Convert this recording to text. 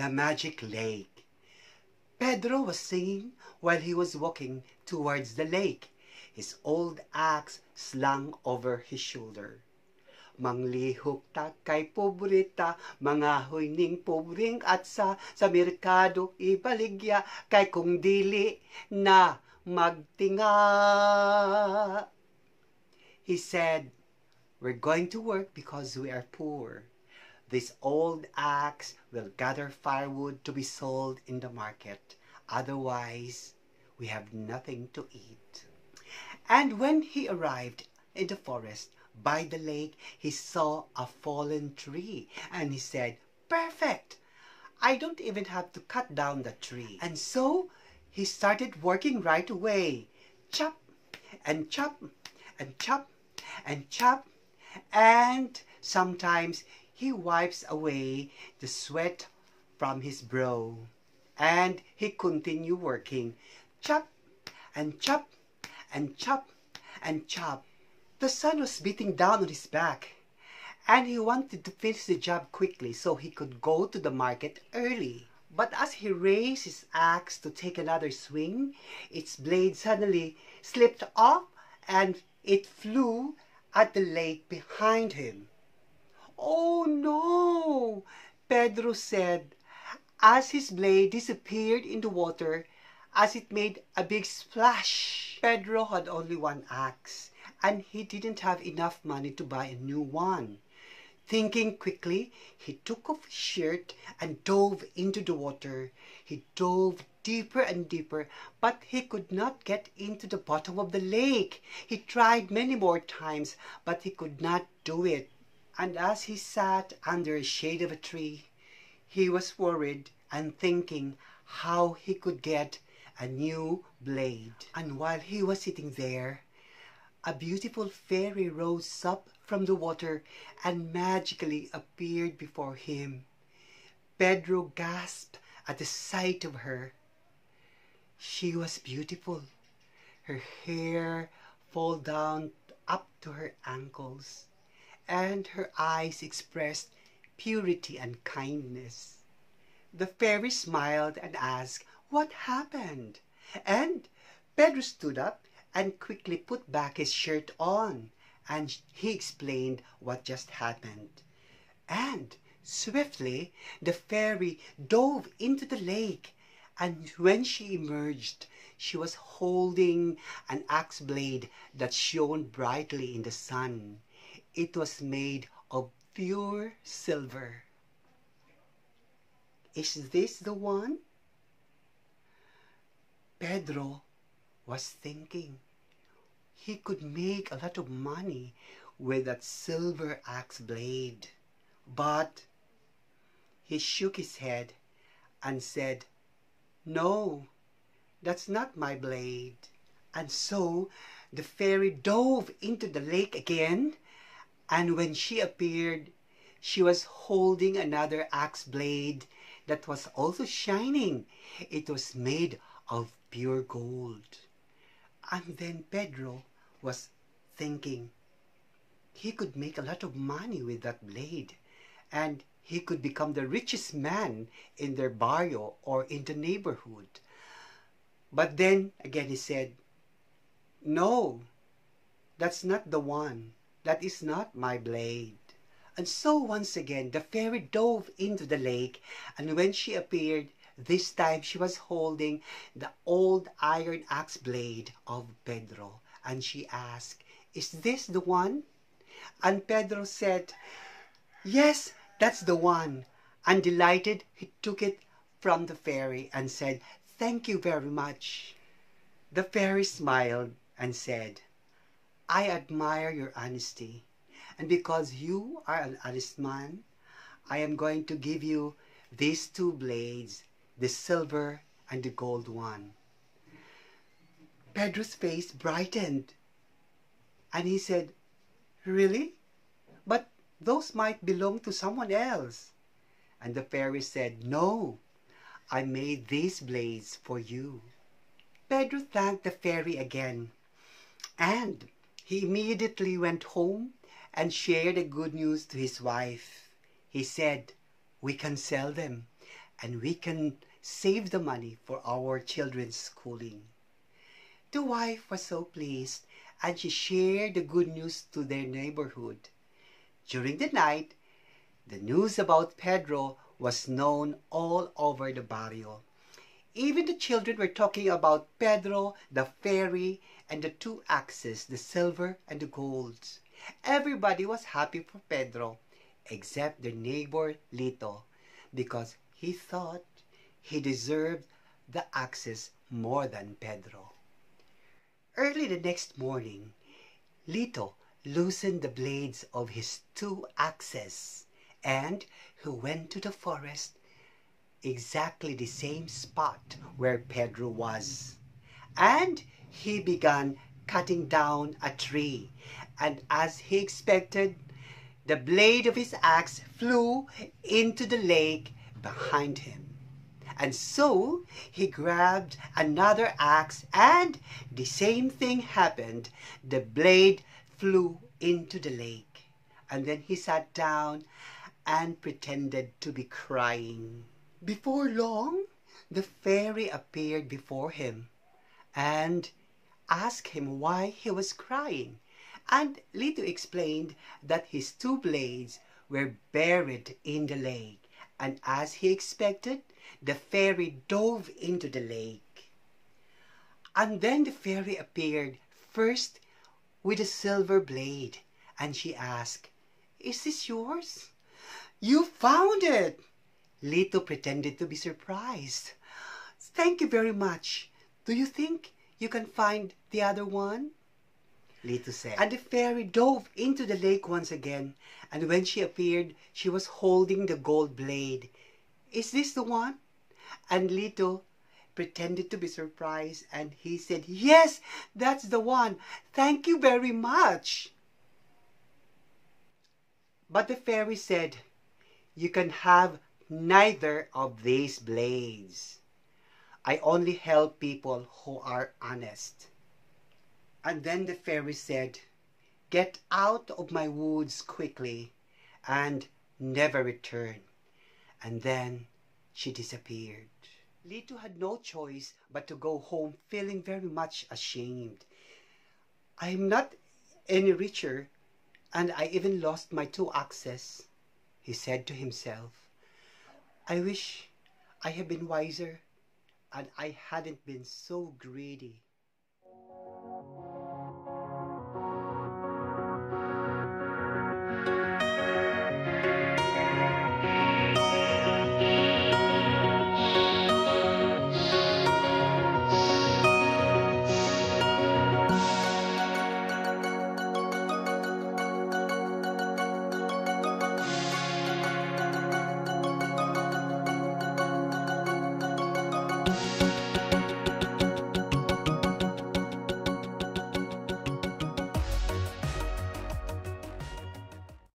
The Magic Lake Pedro was singing while he was walking towards the lake, his old axe slung over his shoulder. Manglihok ta kay pobrita, mga ning pobring at sa, sa merkado ibaligya, kay kung dili na magtinga. He said, We're going to work because we are poor. This old axe will gather firewood to be sold in the market. Otherwise, we have nothing to eat. And when he arrived in the forest by the lake, he saw a fallen tree and he said, Perfect! I don't even have to cut down the tree. And so he started working right away. Chop and chop and chop and chop and sometimes he wipes away the sweat from his brow and he continued working. Chop and chop and chop and chop. The sun was beating down on his back and he wanted to finish the job quickly so he could go to the market early. But as he raised his axe to take another swing its blade suddenly slipped off and it flew at the lake behind him. Oh no! Pedro said as his blade disappeared in the water as it made a big splash. Pedro had only one axe and he didn't have enough money to buy a new one. Thinking quickly, he took off his shirt and dove into the water. He dove deeper and deeper, but he could not get into the bottom of the lake. He tried many more times, but he could not do it. And as he sat under the shade of a tree, he was worried and thinking how he could get a new blade. And while he was sitting there, a beautiful fairy rose up from the water and magically appeared before him. Pedro gasped at the sight of her. She was beautiful. Her hair fell down up to her ankles, and her eyes expressed purity and kindness. The fairy smiled and asked what happened, and Pedro stood up and quickly put back his shirt on, and he explained what just happened. And swiftly the fairy dove into the lake and when she emerged, she was holding an axe blade that shone brightly in the sun. It was made of pure silver. Is this the one? Pedro was thinking he could make a lot of money with that silver axe blade. But he shook his head and said, no, that's not my blade. And so the fairy dove into the lake again, and when she appeared, she was holding another axe blade that was also shining. It was made of pure gold. And then Pedro was thinking he could make a lot of money with that blade. And he could become the richest man in their barrio or in the neighborhood. But then again he said, No, that's not the one. That is not my blade. And so once again the fairy dove into the lake, and when she appeared, this time she was holding the old iron axe blade of Pedro. And she asked, Is this the one? And Pedro said, Yes, that's the one. And delighted, he took it from the fairy and said, Thank you very much. The fairy smiled and said, I admire your honesty, and because you are an honest man, I am going to give you these two blades, the silver and the gold one. Pedro's face brightened, and he said, Really? But those might belong to someone else. And the fairy said, No, I made these blades for you. Pedro thanked the fairy again, and he immediately went home and shared the good news to his wife. He said, We can sell them, and we can save the money for our children's schooling. The wife was so pleased and she shared the good news to their neighborhood. During the night, the news about Pedro was known all over the barrio. Even the children were talking about Pedro, the fairy, and the two axes, the silver and the gold. Everybody was happy for Pedro, except their neighbor Lito, because he thought he deserved the axes more than Pedro. Early the next morning, Lito loosened the blades of his two axes and he went to the forest exactly the same spot where Pedro was. And he began cutting down a tree. And as he expected, the blade of his axe flew into the lake behind him. And so he grabbed another axe, and the same thing happened. The blade flew into the lake. And then he sat down and pretended to be crying. Before long, the fairy appeared before him and asked him why he was crying. And Lito explained that his two blades were buried in the lake. And as he expected, the fairy dove into the lake. And then the fairy appeared first with a silver blade. And she asked, Is this yours? You found it! Lito pretended to be surprised. Thank you very much. Do you think you can find the other one? Lito said. And the fairy dove into the lake once again, and when she appeared, she was holding the gold blade. Is this the one? And Lito pretended to be surprised, and he said, Yes, that's the one. Thank you very much. But the fairy said, You can have neither of these blades. I only help people who are honest. And then the fairy said, Get out of my woods quickly and never return. And then she disappeared. Lito had no choice but to go home feeling very much ashamed. I am not any richer, and I even lost my two axes, he said to himself. I wish I had been wiser and I hadn't been so greedy.